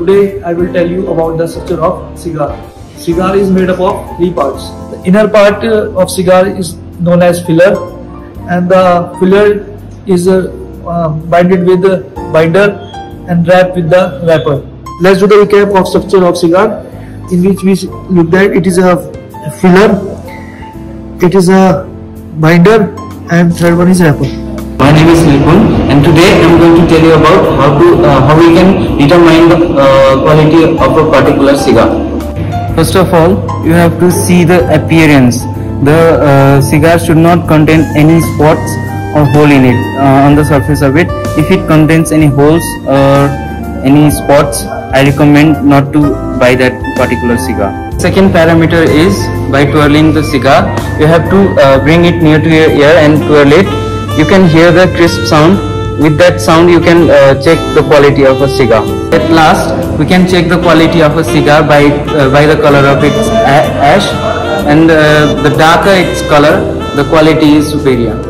Today I will tell you about the structure of cigar. Cigar is made up of three parts. The inner part uh, of cigar is known as filler and the filler is uh, uh, binded with the binder and wrapped with the wrapper. Let's do the recap of structure of cigar in which we looked at it is a filler, it is a binder and third one is wrapper. My name is Nipun and today I am going to tell you about how uh, how we can determine the uh, quality of a particular cigar. First of all, you have to see the appearance. The uh, cigar should not contain any spots or hole in it on the surface of it. If it contains any holes or any spots, I recommend not to buy that particular cigar. Second parameter is by twirling the cigar, you have to uh, bring it near to your ear and twirl it. You can hear the crisp sound. With that sound, you can uh, check the quality of a cigar. At last, we can check the quality of a cigar by uh, by the color of its ash, and uh, the darker its color, the quality is superior.